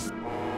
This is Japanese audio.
Yeah!